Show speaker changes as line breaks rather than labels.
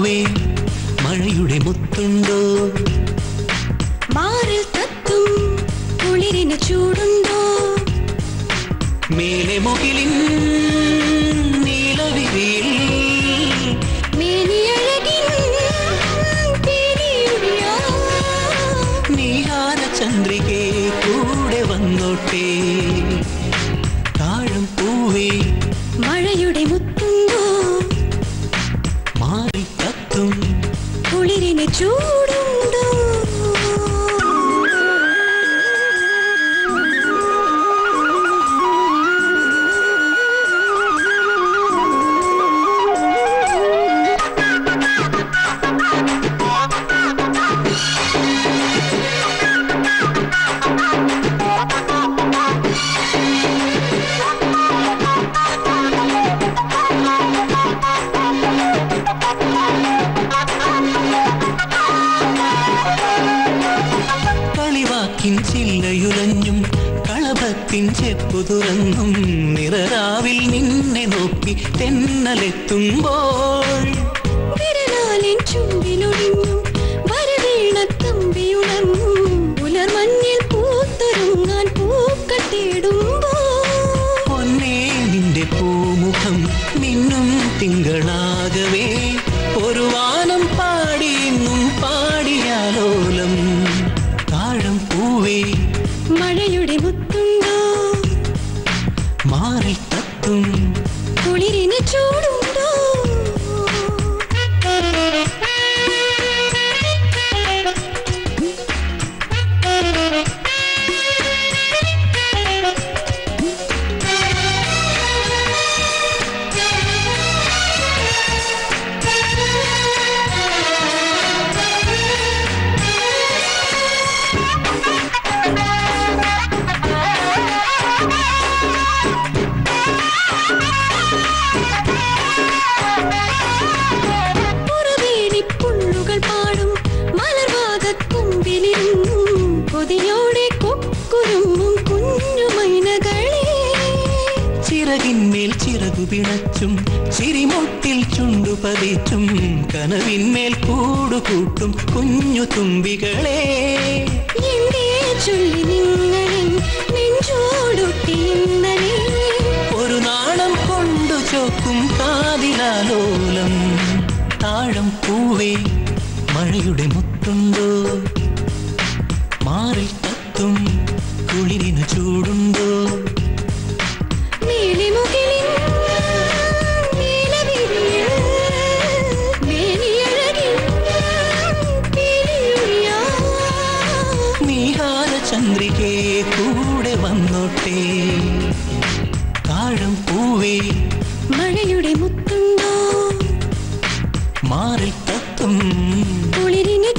പൂവേ മഴയുടെ മുത്തുണ്ടോ?
മാറിൽ തത്തും കുളിരിന് ചൂടുണ്ടോ? മേലെ മുകിലിൻ ചന്ദ്രികേ കൂടെ
മഴയുടെ മുത്ത Shoo! ചില്ലയുലഞ്ഞും കളഭത്തിൻ ചെപ്പു തുറന്നും നിറരാവിൽ നിന്നെ നോക്കി തെന്നലെത്തുമ്പോൾ
മഴയുടെ മുത്തുണ്ടോ
മാറി തത്തും.
കുളിരിന് ചൂടുണ്ടോ
ചിറകിന്മേൽ ചിറകു പിണച്ചും ചിരിമുട്ടിൽ ചുണ്ടു പതിച്ചും കനവിന്മേൽ കൂടുകൂട്ടും കുഞ്ഞു തുമ്പികളെ. ഒരു നാണം കൊണ്ടു ചോക്കും കാതിലാലോലം. താഴം പൂവേ മഴയുടെ മുത്തുണ്ടോ? മാറിൽ തത്തും കുളിരിനു ചൂടുണ്ടോ? വാഴം പൂവേ.
മഴയുടെ മുത്തുണ്ടോ?
മാറിൽ തത്തും കുളിരിനെ